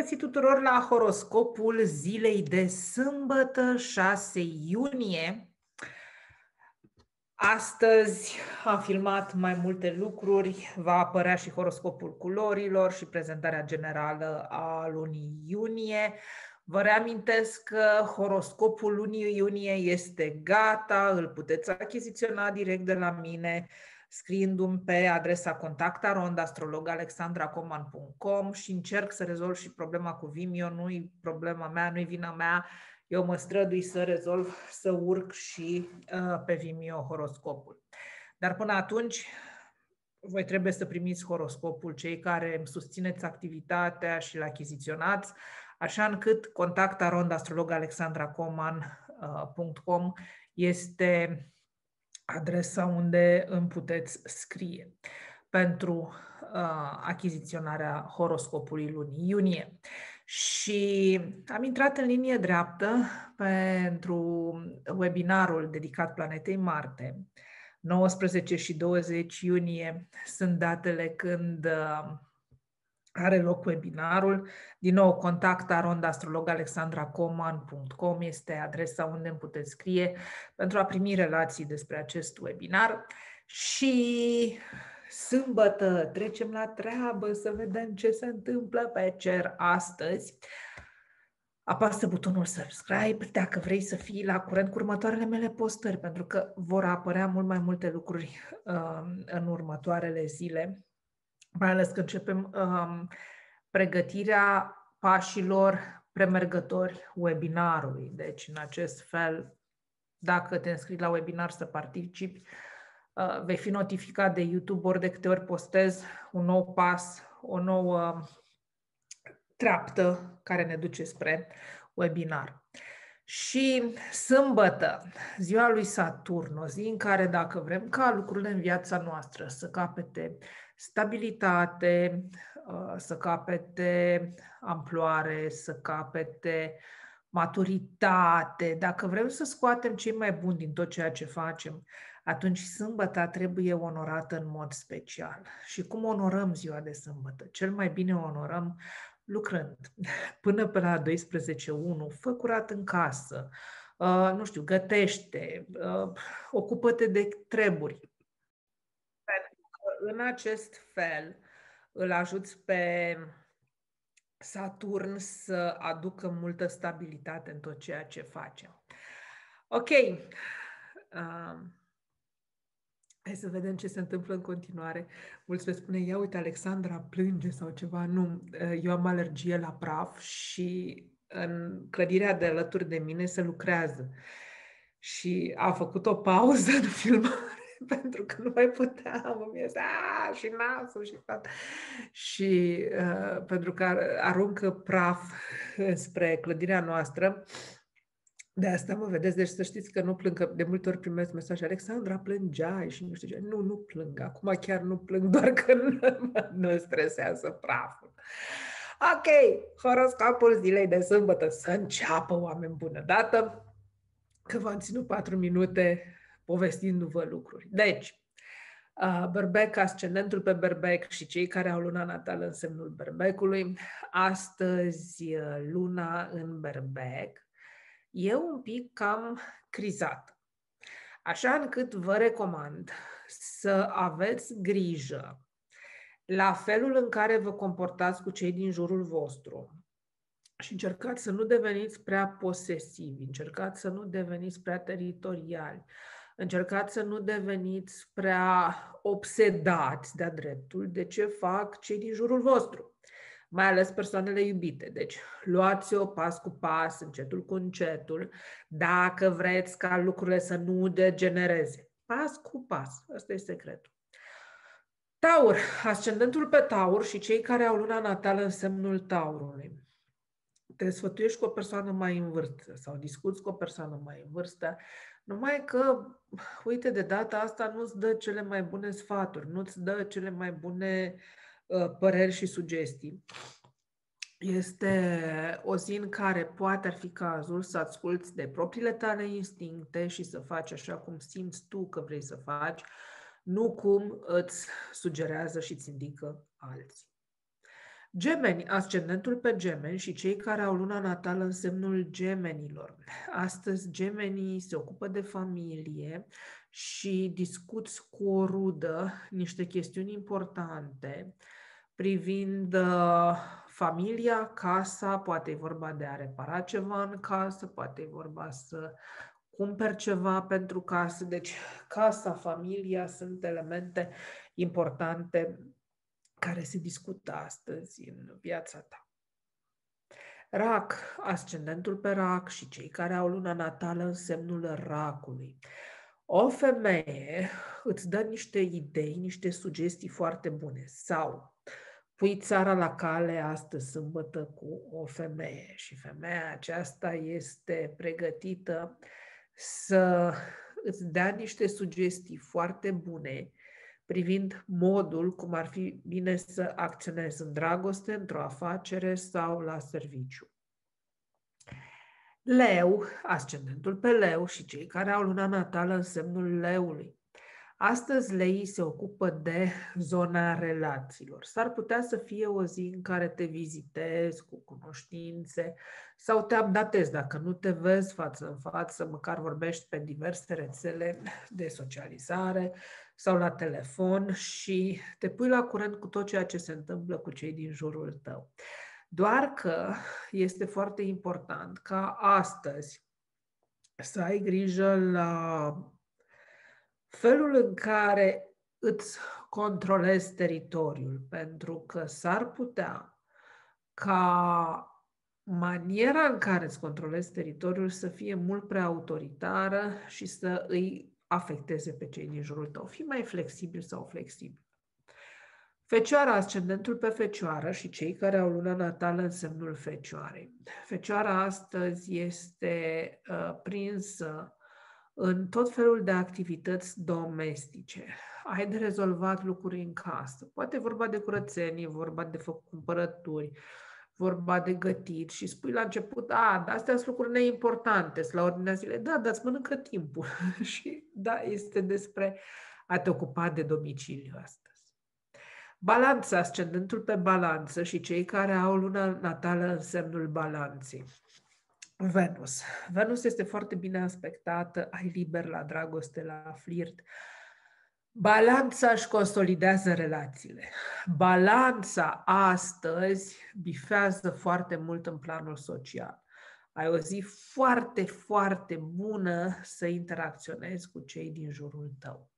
găsit tuturor la horoscopul zilei de sâmbătă 6 iunie. Astăzi am filmat mai multe lucruri, va apărea și horoscopul culorilor și prezentarea generală a lunii iunie. Vă reamintesc că horoscopul lunii iunie este gata, îl puteți achiziționa direct de la mine scriindu-mi pe adresa contactarondastrologalexandracoman.com și încerc să rezolv și problema cu Vimeo, nu-i problema mea, nu-i vina mea, eu mă strădui să rezolv, să urc și uh, pe Vimeo horoscopul. Dar până atunci, voi trebuie să primiți horoscopul, cei care îmi susțineți activitatea și l achiziționați, așa încât contactarondastrologalexandracoman.com este adresa unde îmi puteți scrie pentru uh, achiziționarea horoscopului lunii iunie. Și am intrat în linie dreaptă pentru webinarul dedicat planetei Marte. 19 și 20 iunie sunt datele când uh, are loc webinarul. Din nou, contact arondastrologalexandracoman.com este adresa unde îmi puteți scrie pentru a primi relații despre acest webinar. Și sâmbătă trecem la treabă să vedem ce se întâmplă pe cer astăzi. Apasă butonul subscribe dacă vrei să fii la curent cu următoarele mele postări, pentru că vor apărea mult mai multe lucruri uh, în următoarele zile mai ales că începem um, pregătirea pașilor premergători webinarului. Deci, în acest fel, dacă te înscrii la webinar să participi, uh, vei fi notificat de YouTube ori de câte ori postez un nou pas, o nouă treaptă care ne duce spre webinar. Și sâmbătă, ziua lui Saturn, o zi în care dacă vrem ca lucrurile în viața noastră să capete stabilitate, uh, să capete amploare, să capete maturitate, dacă vrem să scoatem cei mai buni din tot ceea ce facem, atunci sâmbăta trebuie onorată în mod special. Și cum onorăm ziua de sâmbătă? Cel mai bine o onorăm lucrând până pe la 12.1, fă curat în casă, uh, nu știu, gătește, uh, ocupă-te de treburi. Pentru că în acest fel îl ajuți pe Saturn să aducă multă stabilitate în tot ceea ce facem. Ok. Uh, Hai să vedem ce se întâmplă în continuare. Mulți le spune, ia uite, Alexandra plânge sau ceva. Nu, eu am alergie la praf și în clădirea de alături de mine se lucrează. Și a făcut o pauză în filmare pentru că nu mai puteam, îmi este, a, și nasul și tot. Și uh, pentru că aruncă praf spre clădirea noastră, de asta mă vedeți, deci să știți că nu plâng, că de multe ori primesc mesaje, Alexandra, plângeai și nu știu ce. Nu, nu plâng, acum chiar nu plâng, doar că nu, nu stresează praful. Ok, horoscopul zilei de sâmbătă să înceapă, oameni bună dată, că v-am ținut patru minute povestindu-vă lucruri. Deci, Berbec, ascendentul pe berbec și cei care au luna natală în semnul berbecului. Astăzi luna în berbec e un pic cam crizat. Așa încât vă recomand să aveți grijă la felul în care vă comportați cu cei din jurul vostru și încercați să nu deveniți prea posesivi, încercați să nu deveniți prea teritoriali, încercați să nu deveniți prea obsedați de-a dreptul de ce fac cei din jurul vostru mai ales persoanele iubite. Deci, luați-o pas cu pas, încetul cu încetul, dacă vreți ca lucrurile să nu degenereze. Pas cu pas. Asta e secretul. Taur, ascendentul pe Taur și cei care au luna natală în semnul Taurului. Te sfătuiești cu o persoană mai în vârstă sau discuți cu o persoană mai în vârstă, numai că, uite, de data asta nu-ți dă cele mai bune sfaturi, nu-ți dă cele mai bune uh, Uh, păreri și sugestii. Este o zi în care poate ar fi cazul să asculți de propriile tale instincte și să faci așa cum simți tu că vrei să faci, nu cum îți sugerează și îți indică alții. Gemeni, ascendentul pe gemeni și cei care au luna natală în semnul gemenilor. Astăzi gemenii se ocupă de familie și discuți cu o rudă niște chestiuni importante privind uh, familia, casa, poate e vorba de a repara ceva în casă, poate e vorba să cumperi ceva pentru casă. Deci casa, familia sunt elemente importante care se discută astăzi în viața ta. Rac, ascendentul pe rac și cei care au luna natală în semnul racului. O femeie îți dă niște idei, niște sugestii foarte bune sau pui țara la cale astăzi sâmbătă cu o femeie și femeia aceasta este pregătită să îți dea niște sugestii foarte bune privind modul cum ar fi bine să acționezi în dragoste, într-o afacere sau la serviciu. Leu, ascendentul pe leu și cei care au luna natală în semnul leului. Astăzi leii se ocupă de zona relațiilor. S-ar putea să fie o zi în care te vizitezi cu cunoștințe sau te updatezi. Dacă nu te vezi față în față, măcar vorbești pe diverse rețele de socializare sau la telefon și te pui la curent cu tot ceea ce se întâmplă cu cei din jurul tău. Doar că este foarte important ca astăzi să ai grijă la felul în care îți controlezi teritoriul, pentru că s-ar putea ca maniera în care îți controlezi teritoriul să fie mult prea autoritară și să îi afecteze pe cei din jurul tău. Fii mai flexibil sau flexibil. Fecioara, ascendentul pe fecioară și cei care au luna natală în semnul fecioarei. Fecioara astăzi este uh, prinsă în tot felul de activități domestice. Ai de rezolvat lucruri în casă. Poate vorba de curățenie, vorba de făcut cumpărături, vorba de gătit și spui la început, a, dar astea sunt lucruri neimportante, sunt la ordinea zilei. Da, dar îți mănâncă timpul. și da, este despre a te ocupa de domiciliu astăzi. Balanța, ascendentul pe balanță și cei care au luna natală în semnul balanței. Venus. Venus este foarte bine aspectată, ai liber la dragoste, la flirt. Balanța își consolidează relațiile. Balanța astăzi bifează foarte mult în planul social. Ai o zi foarte, foarte bună să interacționezi cu cei din jurul tău.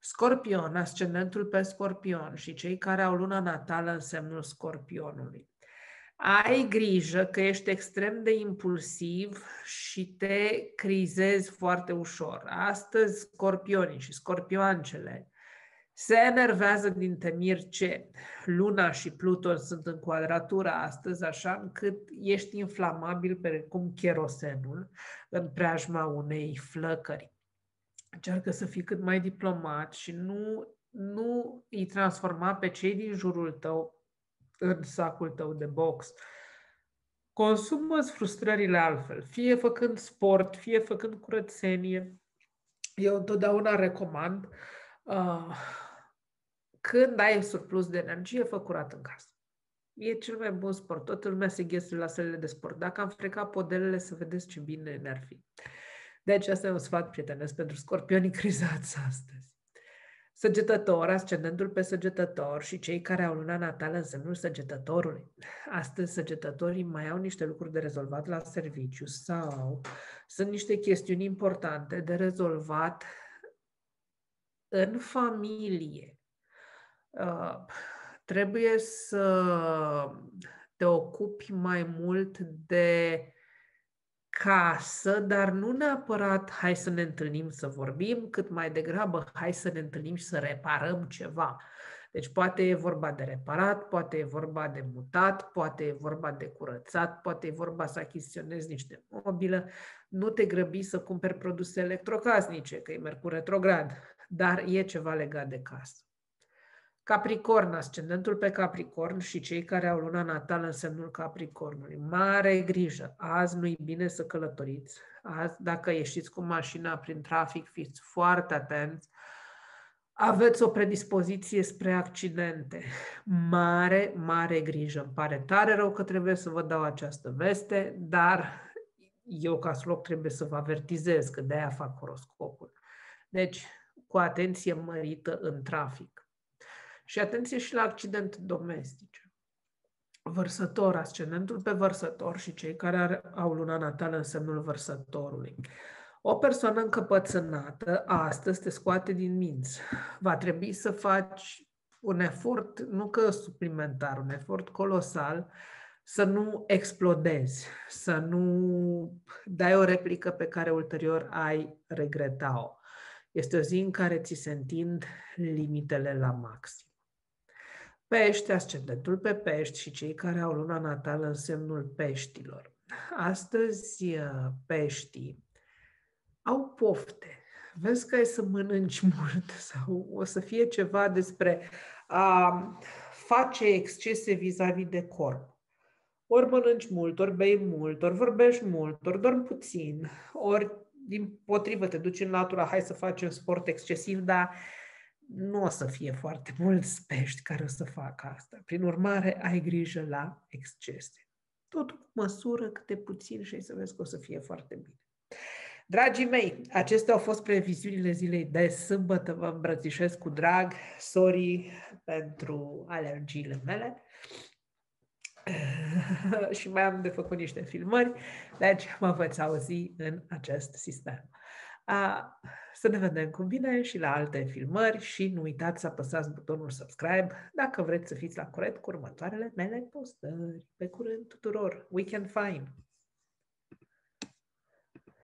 Scorpion, ascendentul pe scorpion și cei care au luna natală în semnul scorpionului ai grijă că ești extrem de impulsiv și te crizezi foarte ușor. Astăzi, scorpionii și scorpioancele se enervează din temir ce Luna și Pluton sunt în quadratură astăzi, așa încât ești inflamabil precum cherosenul în preajma unei flăcări. Încearcă să fii cât mai diplomat și nu, nu îi transforma pe cei din jurul tău în sacul tău de box. consumă frustrările altfel, fie făcând sport, fie făcând curățenie. Eu întotdeauna recomand uh, când ai surplus de energie, fă curat în casă. E cel mai bun sport. Toată lumea se ghese la sălile de sport. Dacă am frecat podelele, să vedeți ce bine ne-ar fi. Deci asta e un sfat prietenesc pentru scorpionii crizați astăzi. Săgetător, ascendentul pe săgetător și cei care au luna natală în semnul săgetătorului. Astăzi săgetătorii mai au niște lucruri de rezolvat la serviciu sau sunt niște chestiuni importante de rezolvat în familie. Uh, trebuie să te ocupi mai mult de casă, dar nu neapărat hai să ne întâlnim să vorbim, cât mai degrabă hai să ne întâlnim și să reparăm ceva. Deci poate e vorba de reparat, poate e vorba de mutat, poate e vorba de curățat, poate e vorba să achiziționezi niște mobilă. Nu te grăbi să cumperi produse electrocasnice, că e Mercur retrograd, dar e ceva legat de casă. Capricorn, ascendentul pe Capricorn și cei care au luna natală în semnul Capricornului. Mare grijă! Azi nu-i bine să călătoriți. Azi, dacă ieșiți cu mașina prin trafic, fiți foarte atenți. aveți o predispoziție spre accidente. Mare, mare grijă. Îmi pare tare rău că trebuie să vă dau această veste, dar eu ca slop trebuie să vă avertizez că de-aia fac horoscopul. Deci, cu atenție mărită în trafic. Și atenție și la accidente domestice. Vărsător, ascendentul pe vărsător și cei care au luna natală în semnul vărsătorului. O persoană încăpățânată astăzi te scoate din minți. Va trebui să faci un efort, nu că suplimentar, un efort colosal, să nu explodezi, să nu dai o replică pe care ulterior ai regreta-o. Este o zi în care ți se întind limitele la maxim. Pești, ascendentul pe pești și cei care au luna natală în semnul peștilor. Astăzi, peștii au pofte. Vezi că ai să mănânci mult sau o să fie ceva despre a face excese vis-a-vis de corp. Ori mănânci mult, ori bei mult, ori vorbești mult, ori dormi puțin, ori din potrivă te duci în natura, hai să facem sport excesiv, dar nu o să fie foarte mulți pești care o să facă asta. Prin urmare, ai grijă la excese. Tot cu măsură câte puțin și ai să vezi că o să fie foarte bine. Dragii mei, acestea au fost previziunile zilei de sâmbătă. Vă îmbrățișez cu drag. Sorry pentru alergiile mele. și mai am de făcut niște filmări, deci mă veți auzi în acest sistem. A, să ne vedem cu bine și la alte filmări și nu uitați să apăsați butonul subscribe dacă vreți să fiți la curent cu următoarele mele postări. Pe curând tuturor! Weekend fine!